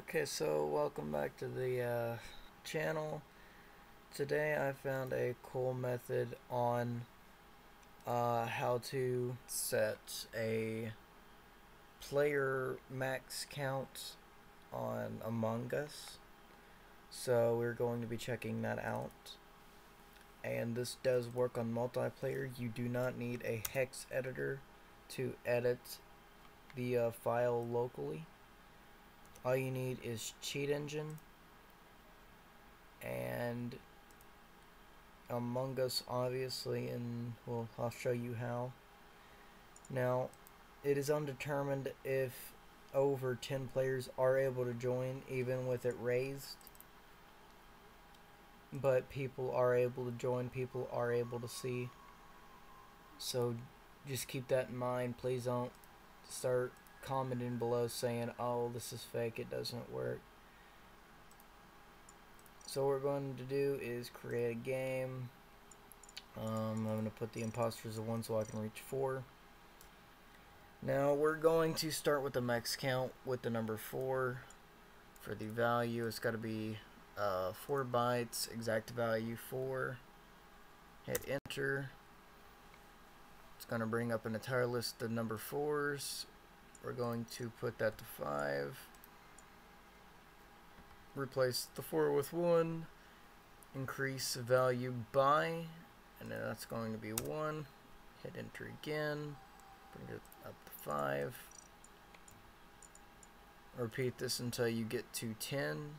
Okay, so welcome back to the uh, channel. Today I found a cool method on uh, how to set a player max count on Among Us. So we're going to be checking that out. And this does work on multiplayer. You do not need a hex editor to edit the uh, file locally all you need is cheat engine and among us obviously and well I'll show you how. Now it is undetermined if over 10 players are able to join even with it raised. But people are able to join people are able to see. So just keep that in mind. Please don't start commenting below saying, oh, this is fake, it doesn't work. So what we're going to do is create a game. Um, I'm going to put the imposters of 1 so I can reach 4. Now we're going to start with the max count with the number 4. For the value, it's got to be uh, 4 bytes, exact value 4. Hit enter. It's going to bring up an entire list of number 4s. We're going to put that to 5. Replace the 4 with 1. Increase value by, and then that's going to be 1. Hit enter again. Bring it up to 5. Repeat this until you get to 10.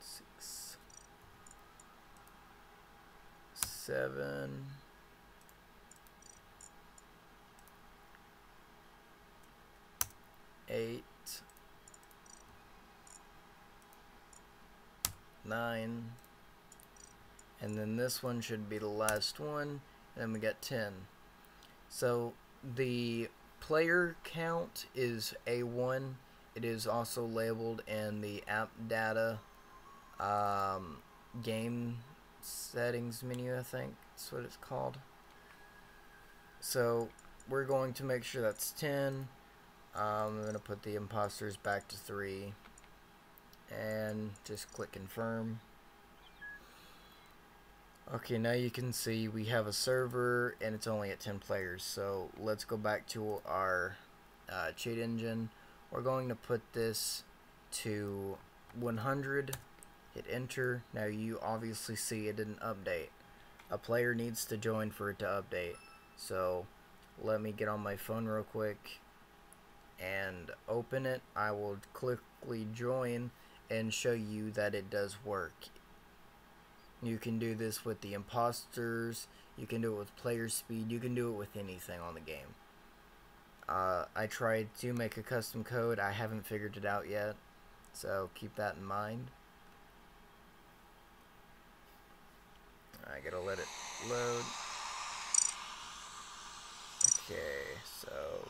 6. 7. Eight, nine, and then this one should be the last one, and then we got 10. So the player count is A1. It is also labeled in the app data um, game settings menu, I think that's what it's called. So we're going to make sure that's 10 um, I'm going to put the imposters back to 3 and just click confirm. Okay, now you can see we have a server and it's only at 10 players. So let's go back to our uh, cheat engine. We're going to put this to 100. Hit enter. Now you obviously see it didn't update. A player needs to join for it to update. So let me get on my phone real quick and open it, I will quickly join and show you that it does work. You can do this with the imposters, you can do it with player speed, you can do it with anything on the game. Uh, I tried to make a custom code, I haven't figured it out yet, so keep that in mind. I gotta let it load. Okay, so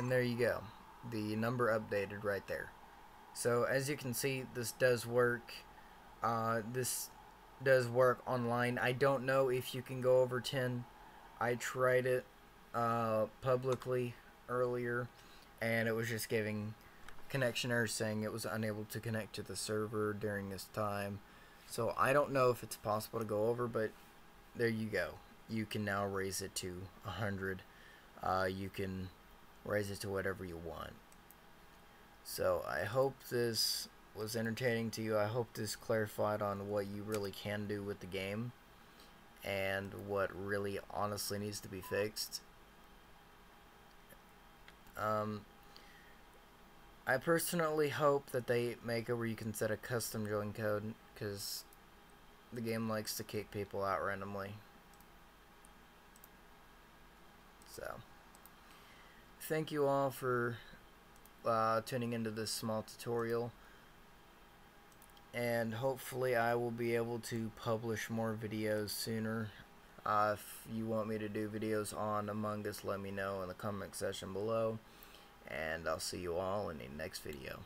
and there you go. The number updated right there. So as you can see this does work. Uh, this does work online. I don't know if you can go over 10 I tried it uh, publicly earlier and it was just giving connection errors saying it was unable to connect to the server during this time. So I don't know if it's possible to go over but there you go. You can now raise it to 100 uh, you can raise it to whatever you want. So I hope this was entertaining to you. I hope this clarified on what you really can do with the game and what really honestly needs to be fixed. Um, I personally hope that they make it where you can set a custom join code because the game likes to kick people out randomly. So thank you all for uh, tuning into this small tutorial. And hopefully I will be able to publish more videos sooner. Uh, if you want me to do videos on Among Us let me know in the comment section below. And I'll see you all in the next video